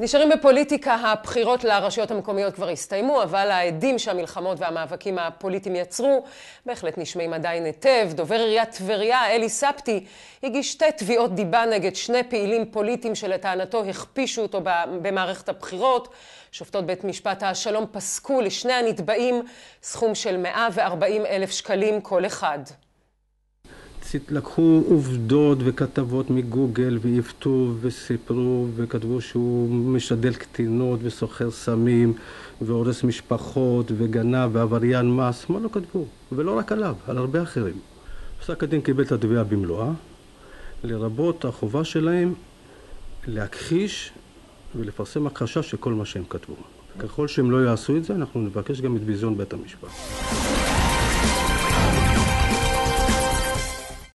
נשארים בפוליטיקה, הבחירות לרשויות המקומיות כבר הסתיימו, אבל העדים שהמלחמות והמאבקים הפוליטיים יצרו בהחלט נשמעים עדיין היטב. דובר עיריית טבריה, אלי ספטי, הגיש שתי תביעות דיבה נגד שני פעילים פוליטיים שלטענתו הכפישו אותו במערכת הבחירות. שופטות בית משפט השלום פסקו לשני הנתבעים סכום של 140 אלף שקלים כל אחד. לקחו עובדות וכתבות מגוגל ועיוותו וסיפרו וכתבו שהוא משדל קטינות וסוחר סמים והורס משפחות וגנב ועבריין מס, מה לא כתבו? ולא רק עליו, על הרבה אחרים. פסק הדין קיבל את התביעה במלואה, לרבות החובה שלהם להכחיש ולפרסם הכחשה של כל מה שהם כתבו. ככל שהם לא יעשו את זה, אנחנו נבקש גם את ביזיון בית המשפט.